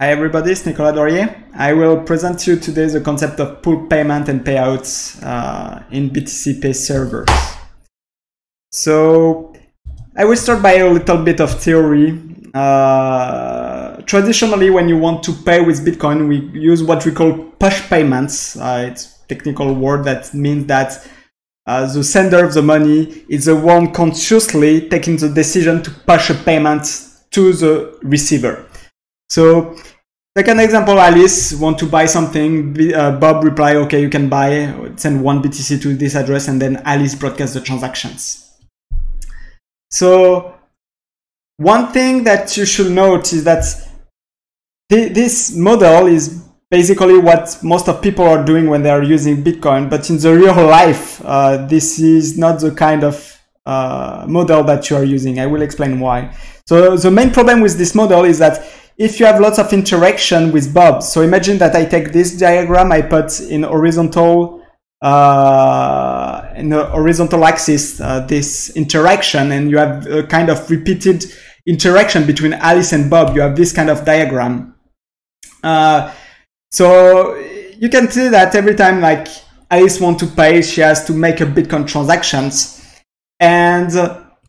Hi everybody, it's Nicolas Dorier. I will present to you today the concept of pull payment and payouts uh, in BTCPay servers. So I will start by a little bit of theory. Uh, traditionally, when you want to pay with Bitcoin, we use what we call push payments. Uh, it's a technical word that means that uh, the sender of the money is the one consciously taking the decision to push a payment to the receiver. So an example, Alice want to buy something, uh, Bob reply, okay, you can buy, send one BTC to this address, and then Alice broadcast the transactions. So one thing that you should note is that th this model is basically what most of people are doing when they are using Bitcoin, but in the real life, uh, this is not the kind of uh, model that you are using. I will explain why. So the main problem with this model is that if you have lots of interaction with Bob, so imagine that I take this diagram, I put in horizontal, uh, in the horizontal axis, uh, this interaction, and you have a kind of repeated interaction between Alice and Bob. You have this kind of diagram. Uh, so you can see that every time like Alice want to pay, she has to make a Bitcoin transactions, and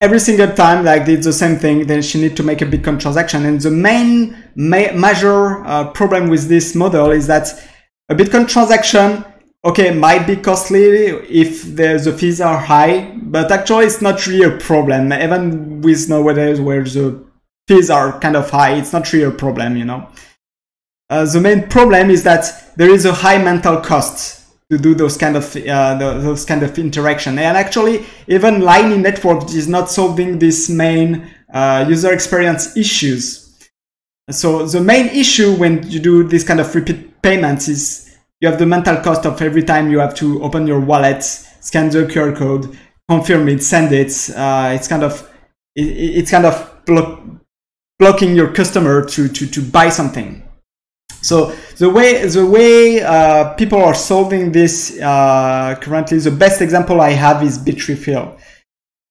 every single time like it's the same thing then she need to make a bitcoin transaction and the main ma major uh, problem with this model is that a bitcoin transaction okay might be costly if the, the fees are high but actually it's not really a problem. Even with nowadays where the fees are kind of high it's not really a problem you know. Uh, the main problem is that there is a high mental cost to do those kind of uh, those kind of interaction. And actually, even Lightning Network is not solving this main uh, user experience issues. So the main issue when you do this kind of repeat payments is you have the mental cost of every time you have to open your wallet, scan the QR code, confirm it, send it. Uh, it's kind of it, it's kind of block, blocking your customer to, to, to buy something. So the way the way uh, people are solving this uh, currently, the best example I have is Bitrefill.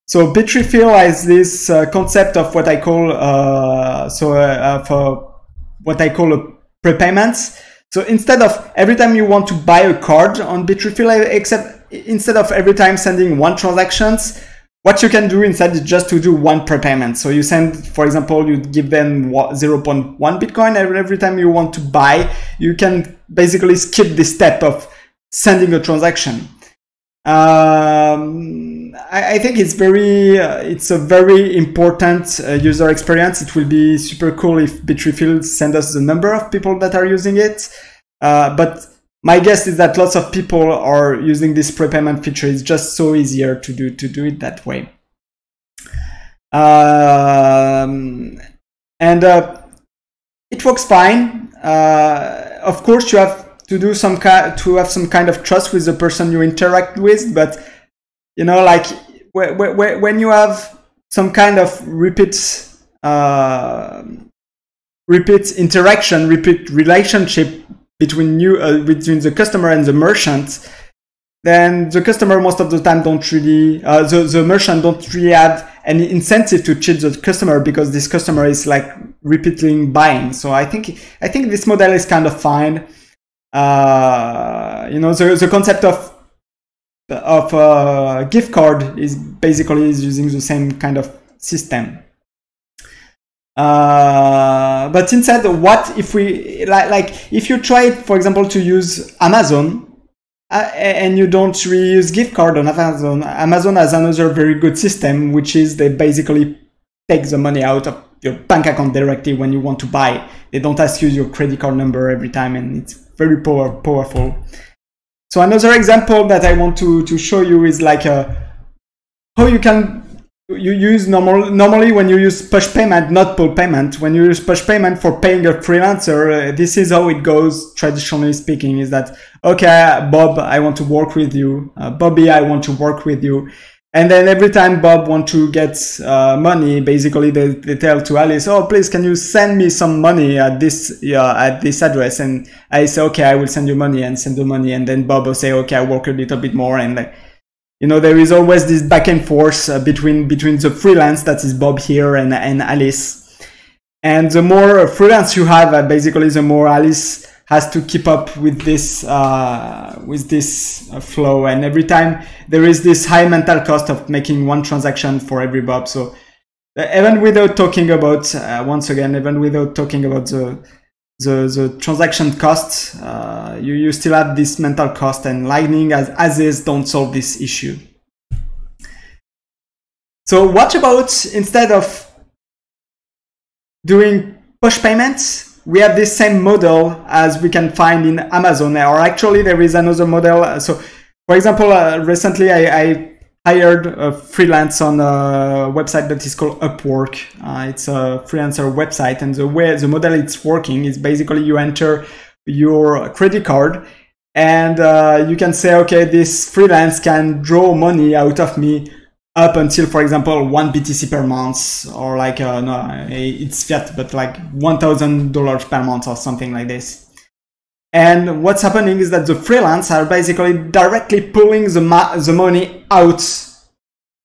So Bitrefill has this uh, concept of what I call uh, so uh, uh, for what I call a prepayments. So instead of every time you want to buy a card on Bitrefill, except instead of every time sending one transactions, what you can do instead is just to do one prepayment. So you send, for example, you give them 0.1 Bitcoin every, time you want to buy, you can basically skip the step of sending a transaction. Um, I, I, think it's very, uh, it's a very important uh, user experience. It will be super cool if Bitrefill send us the number of people that are using it. Uh, but my guess is that lots of people are using this prepayment feature. It's just so easier to do to do it that way. Um, and uh, it works fine. Uh, of course, you have to do some to have some kind of trust with the person you interact with, but you know, like when you have some kind of repeat uh, repeat interaction, repeat relationship between you uh, between the customer and the merchant then the customer most of the time don't really uh, the, the merchant don't really have any incentive to cheat the customer because this customer is like repeating buying. So i think i think this model is kind of fine. Uh, you know the, the concept of of gift card is basically is using the same kind of system uh, but instead, what if we like, like if you try, for example, to use Amazon uh, and you don't reuse gift card on Amazon, Amazon has another very good system, which is they basically take the money out of your bank account directly when you want to buy. They don't ask you your credit card number every time, and it's very power, powerful. So another example that I want to, to show you is like a, how you can you use normal normally when you use push payment not pull payment. When you use push payment for paying a freelancer uh, this is how it goes traditionally speaking is that okay bob i want to work with you. Uh, bobby i want to work with you. And then every time bob want to get uh, money basically they, they tell to alice oh please can you send me some money at this uh, at this address? And i say okay i will send you money and send the money. And then bob will say okay i work a little bit more. And like you know there is always this back and forth uh, between between the freelance that is Bob here and and Alice. And the more freelance you have, uh, basically, the more Alice has to keep up with this uh, with this uh, flow. And every time there is this high mental cost of making one transaction for every Bob. So uh, even without talking about uh, once again, even without talking about the the, the transaction cost, uh, you, you still have this mental cost and Lightning as, as is don't solve this issue. So what about instead of doing push payments, we have this same model as we can find in Amazon, or actually there is another model. So, for example, uh, recently I, I, hired a freelance on a website that is called Upwork. Uh, it's a freelancer website, and the way the model it's working is basically you enter your credit card, and uh, you can say, okay, this freelance can draw money out of me up until, for example, one BTC per month, or like uh, no, it's fiat, but like one thousand dollars per month or something like this. And what's happening is that the freelance are basically directly pulling the the money out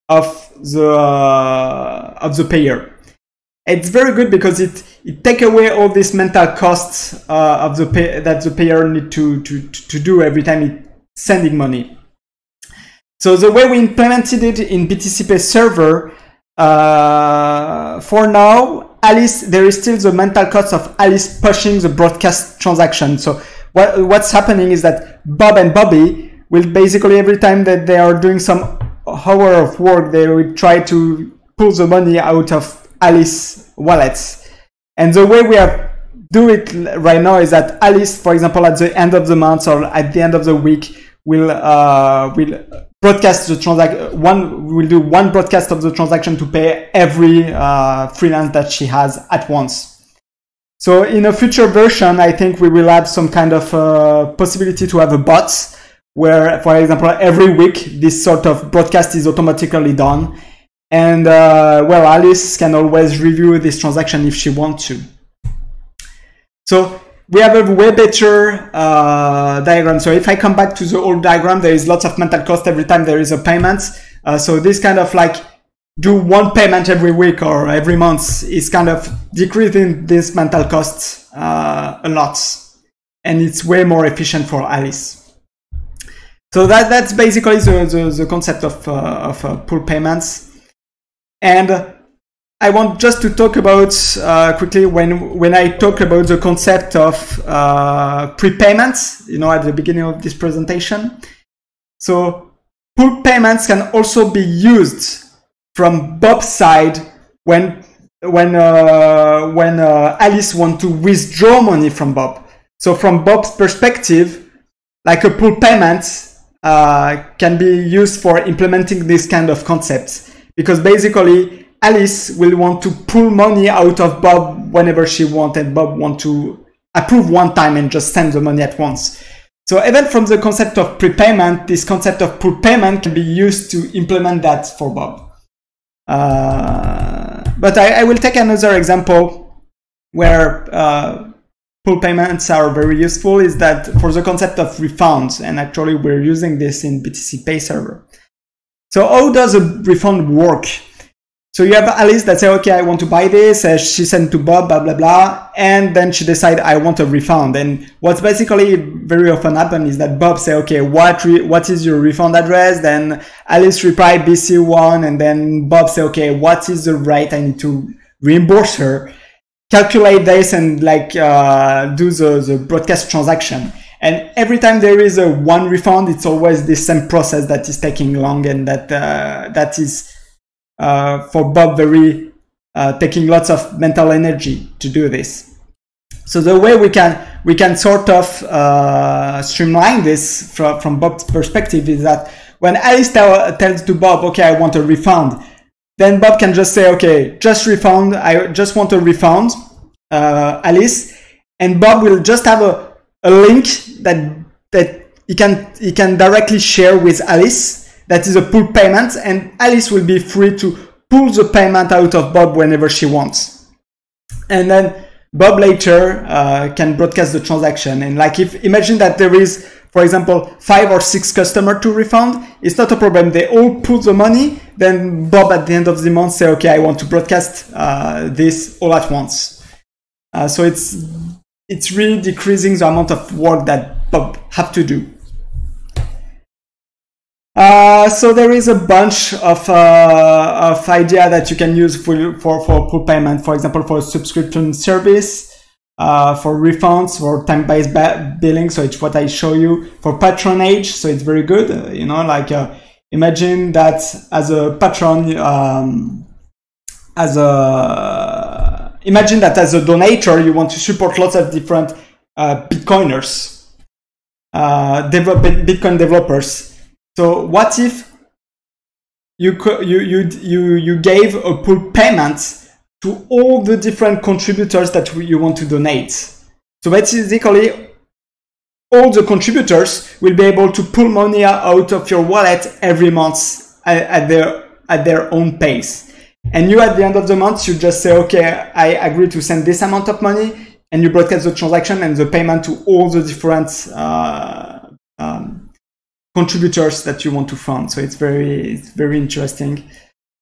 of the uh, of the payer. It's very good because it it take away all these mental costs uh, of the pay, that the payer need to, to to do every time sending money. So the way we implemented it in BTC Pay server, uh, for now, Alice, there is still the mental cost of Alice pushing the broadcast transaction. So what, what's happening is that Bob and Bobby will basically every time that they are doing some hour of work, they will try to pull the money out of Alice wallets. And the way we have do it right now is that Alice, for example, at the end of the month or at the end of the week, will uh, will broadcast the transaction. One will do one broadcast of the transaction to pay every uh, freelance that she has at once. So in a future version, I think we will add some kind of uh, possibility to have a bot where, for example, every week this sort of broadcast is automatically done. And uh, well, Alice can always review this transaction if she wants to. So we have a way better uh, diagram. So if I come back to the old diagram, there is lots of mental cost every time there is a payment. Uh, so this kind of like do one payment every week or every month is kind of decreasing this mental cost uh, a lot. And it's way more efficient for Alice. So that, that's basically the, the, the concept of, uh, of uh, pull payments. And I want just to talk about uh, quickly when when I talk about the concept of uh, prepayments, you know, at the beginning of this presentation. So pull payments can also be used from Bob's side when when uh, when uh, Alice want to withdraw money from Bob. So from Bob's perspective, like a pull payment uh, can be used for implementing this kind of concepts because basically Alice will want to pull money out of Bob whenever she wants, and Bob want to approve one time and just send the money at once. So even from the concept of prepayment, this concept of pull payment can be used to implement that for Bob. Uh, but I, I, will take another example where uh, pull payments are very useful is that for the concept of refunds, and actually we're using this in BTC Pay server. So how does a refund work? So you have Alice that say, okay, I want to buy this. Uh, she sent to Bob, blah, blah, blah. And then she decide I want a refund. And what's basically very often happen is that Bob say, okay, what, what is your refund address? Then Alice reply BC1. And then Bob say, okay, what is the rate I need to reimburse her? Calculate this and like, uh, do the, the broadcast transaction. And every time there is a one refund, it's always the same process that is taking long and that, uh, that is, uh, for Bob very uh, taking lots of mental energy to do this. So the way we can we can sort of uh, streamline this from, from Bob's perspective is that when Alice tell, tells to Bob, okay, I want a refund, then Bob can just say, okay, just refund. I just want a refund, uh, Alice, and Bob will just have a, a link that that he can he can directly share with Alice that is a pull payment and Alice will be free to pull the payment out of Bob whenever she wants. And then Bob later uh, can broadcast the transaction. And like if imagine that there is, for example, five or six customer to refund, it's not a problem. They all put the money. Then Bob at the end of the month say, okay, I want to broadcast uh, this all at once. Uh, so it's it's really decreasing the amount of work that Bob have to do. Uh, so there is a bunch of, uh, of idea that you can use for, for, for pull payment, for example, for subscription service, uh, for refunds, for time-based billing. So it's what I show you for patronage. So it's very good. Uh, you know, like uh, imagine that as a patron, um, as a imagine that as a donator, you want to support lots of different uh, Bitcoiners, Bitcoin developers so what if you you you you you gave a pull payment to all the different contributors that you want to donate? So basically, all the contributors will be able to pull money out of your wallet every month at, their at their own pace. And you, at the end of the month, you just say, okay, I agree to send this amount of money, and you broadcast the transaction and the payment to all the different uh, um, contributors that you want to fund. So it's very, it's very interesting.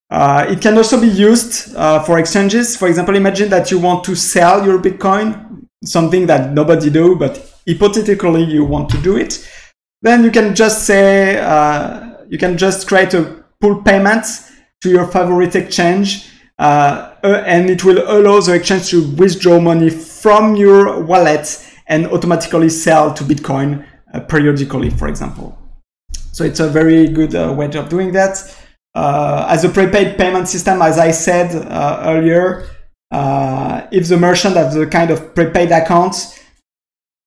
Uh, it can also be used uh, for exchanges. For example, imagine that you want to sell your Bitcoin, something that nobody do, but hypothetically you want to do it. Then you can just say, uh, you can just create a pull payment to your favorite exchange, uh, uh, and it will allow the exchange to withdraw money from your wallet and automatically sell to Bitcoin uh, periodically, for example. So it's a very good uh, way of doing that. Uh, as a prepaid payment system, as I said uh, earlier, uh, if the merchant has a kind of prepaid account,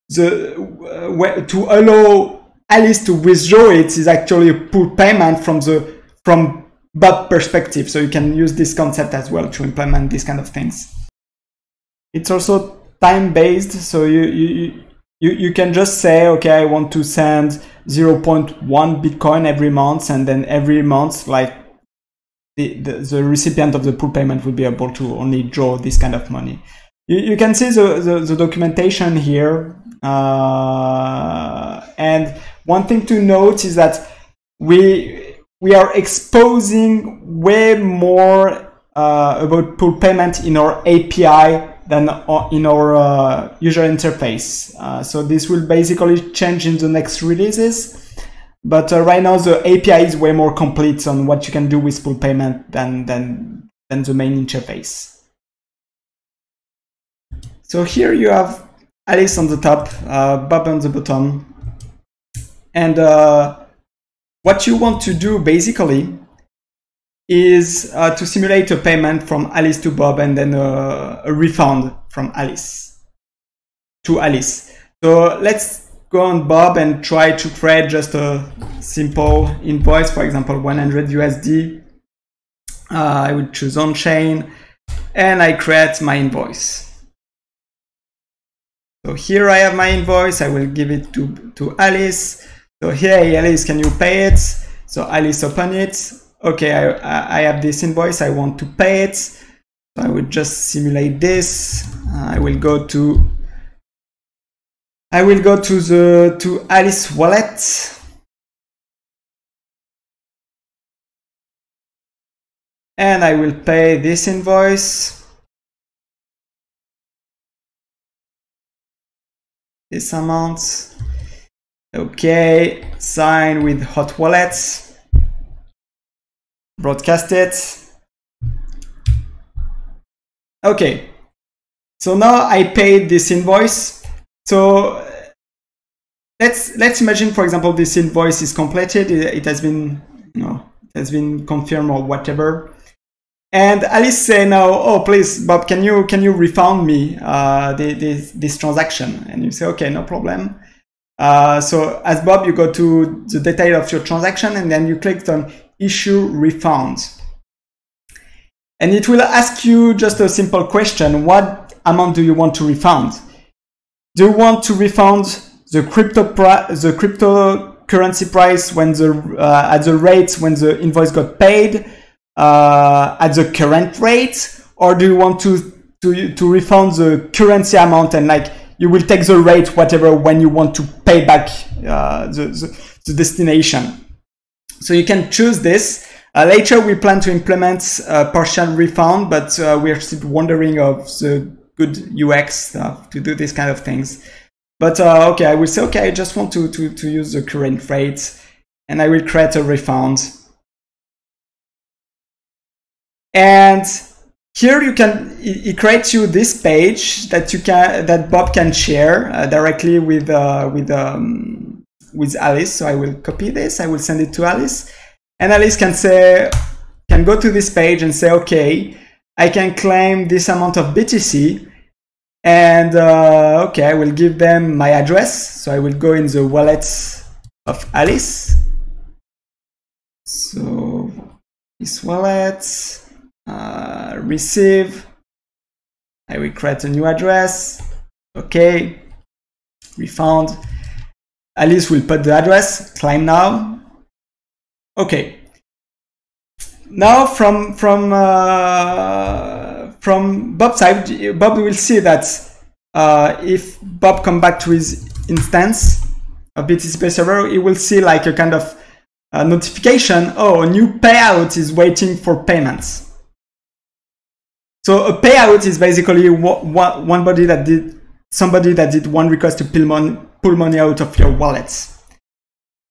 the uh, to allow Alice to withdraw it is actually a pull payment from the from Bob perspective. So you can use this concept as well to implement these kind of things. It's also time based, so you you you, you can just say, okay, I want to send 0.1 Bitcoin every month, and then every month, like the, the, the, recipient of the pull payment will be able to only draw this kind of money. You, you can see the, the, the documentation here. Uh, and one thing to note is that we, we are exposing way more uh, about pull payment in our API than in our uh, user interface. Uh, so this will basically change in the next releases. But uh, right now the API is way more complete on what you can do with pull payment than, than, than the main interface. So here you have Alice on the top, uh, Bob on the bottom. And uh, what you want to do basically is uh, to simulate a payment from Alice to Bob and then a, a refund from Alice to Alice. So let's go on Bob and try to create just a simple invoice, for example, 100 USD. Uh, I would choose on chain and I create my invoice. So here I have my invoice. I will give it to, to Alice. So here, Alice, can you pay it? So Alice open it okay, I, I have this invoice, I want to pay it. So I will just simulate this. I will go to I will go to the to Alice wallet. And I will pay this invoice. This amount. Okay, sign with hot wallets broadcast it. Okay, so now I paid this invoice. So let's let's imagine, for example, this invoice is completed. It, has been you know it has been confirmed or whatever. And Alice say now, oh please, Bob, can you can you refund me uh, the, this this transaction? And you say, okay, no problem. Uh, so as Bob, you go to the detail of your transaction and then you click on issue refund. And it will ask you just a simple question. What amount do you want to refund? Do you want to refund the crypto the cryptocurrency price when the uh, at the rate when the invoice got paid uh, at the current rate, or do you want to to to refund the currency amount and like you will take the rate whatever when you want to pay back uh, the, the, the destination? So you can choose this. Uh, later, we plan to implement a partial refund, but uh, we're still wondering of the good UX stuff to do these kind of things. But uh, okay, I will say, okay, I just want to, to, to use the current rate and I will create a refund. And here you can, it, creates you this page that you can, that Bob can share uh, directly with, uh, with, um, with Alice. So I will copy this, I will send it to Alice. And Alice can say, can go to this page and say, okay, I can claim this amount of BTC and uh, okay, I will give them my address. So I will go in the wallet of Alice. So this wallet, uh, receive. I will create a new address. Okay, we found. Alice will put the address, claim now. Okay. Now from from uh, from Bob's side, Bob will see that uh, if Bob come back to his instance of BTC server, he will see like a kind of uh, notification, oh, a new payout is waiting for payments. So a payout is basically one body that did somebody that did one request to pull money, pull money out of your wallets.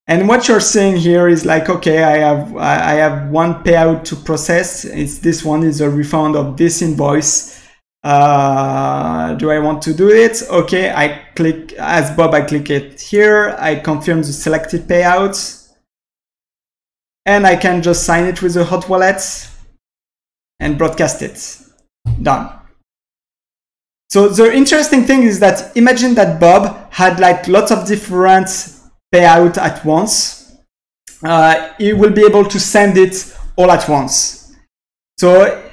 And what you're seeing here is like, okay, I have I have one payout to process. It's this one is a refund of this invoice. Uh, do I want to do it? Okay, I click as Bob. I click it here. I confirm the selected payout, and I can just sign it with a hot wallet and broadcast it. Done. So the interesting thing is that imagine that Bob had like lots of different payout at once, uh, it will be able to send it all at once. So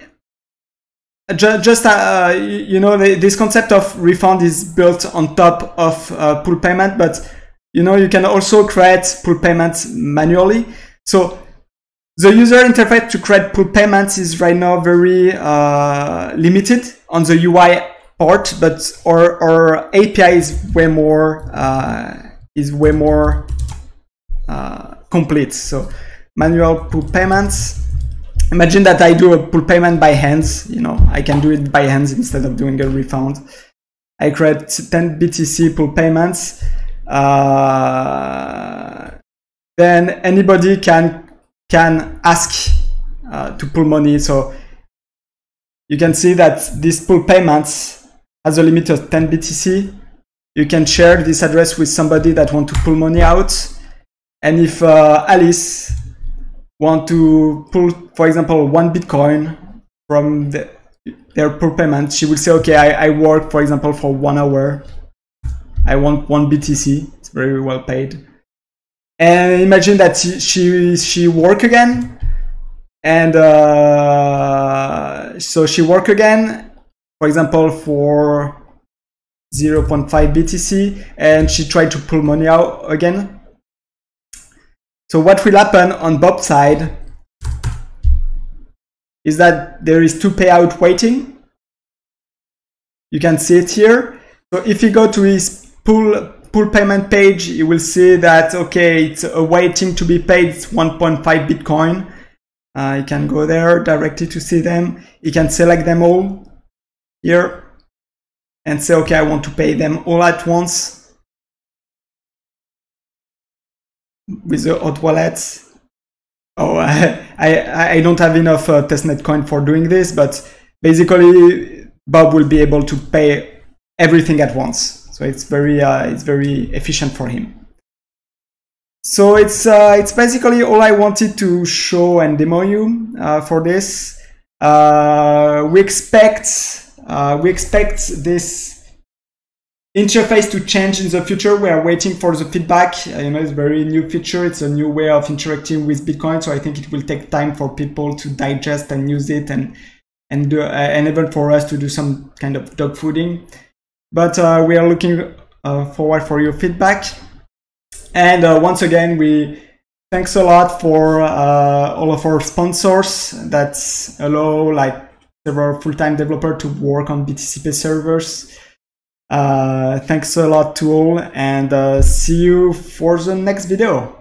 just uh, you know this concept of refund is built on top of uh, pull payment, but you know you can also create pull payments manually. So the user interface to create pull payments is right now very uh, limited on the UI part, but our, our API is way more uh, is way more uh, complete. So manual pull payments. Imagine that I do a pull payment by hands. You know, I can do it by hands instead of doing a refund. I create 10 BTC pull payments. Uh, then anybody can can ask uh, to pull money. So you can see that these pull payments has a limit of 10 BTC you can share this address with somebody that want to pull money out. And if uh, Alice want to pull, for example, one Bitcoin from the, their pull payment, she will say, okay, I, I work, for example, for one hour. I want one BTC. It's very well paid. And imagine that she she, she work again, and uh, so she work again. For example, for 0.5 BTC and she tried to pull money out again. So what will happen on Bob's side is that there is two payout waiting. You can see it here. So if you go to his pull pool payment page, you will see that okay, it's waiting to be paid. 1.5 Bitcoin. Uh, you can go there directly to see them. You can select them all here and say, okay, I want to pay them all at once with the hot wallet. Oh, I, I, I don't have enough uh, testnet coin for doing this, but basically Bob will be able to pay everything at once. So it's very, uh, it's very efficient for him. So it's, uh, it's basically all I wanted to show and demo you uh, for this. Uh, we expect uh, we expect this interface to change in the future. We are waiting for the feedback. Uh, you know, it's a very new feature. It's a new way of interacting with Bitcoin. So I think it will take time for people to digest and use it and and do, uh, and even for us to do some kind of dog fooding. But uh, we are looking uh, forward for your feedback. And once again, we thanks a lot for all of our sponsors that allow like several full-time developer to work on BTCPay servers. Uh, thanks a lot to all and uh, see you for the next video.